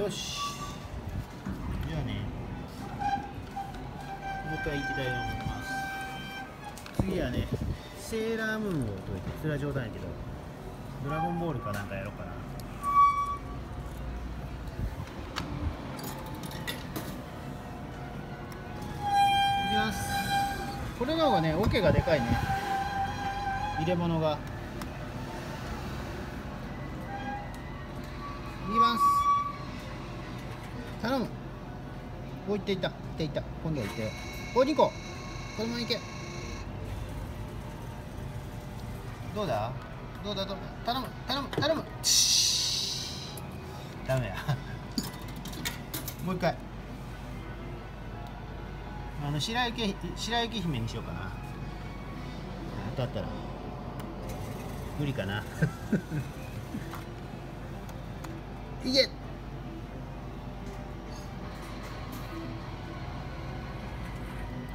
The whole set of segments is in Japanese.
よし。じゃあねもう一回いきたいと思います。次はねセーラームーンを解いてそれは冗談やけどドラゴンボールかなんかやろうかな。きます。これの方がね桶がでかいね。入れ物が。頼む。おいっていった。いっていった。今度は行って。よお2個このまま行け。どうだ？どうだ？どうだ？頼む。頼む。頼む。ダメや。もう一回。あの白雪白雪姫にしようかな。だったら。無理かな。いけ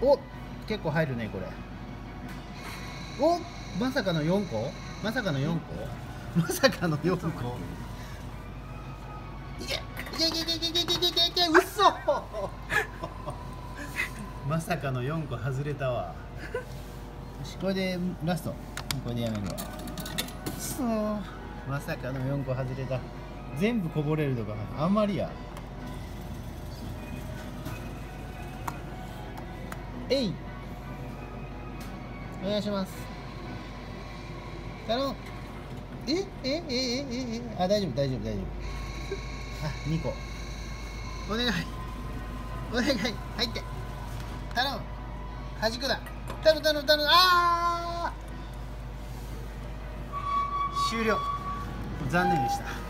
お結構入るねこれ。おまさかの4個？まさかの4個？まさかの4個。いけいけいけいけいけいけいけいうそ まさかの4個外れたわ。よしこれでラスト。これでやめるわ。そうまさかの4個外れた。全部こぼれるとかあんまりやえい。お願いします。頼む。えええええええあ大丈夫大丈夫大丈夫。あ2個。お願い。お願い。入って。頼む。端くだ。頼む頼む頼む。ああ終了。残念でした。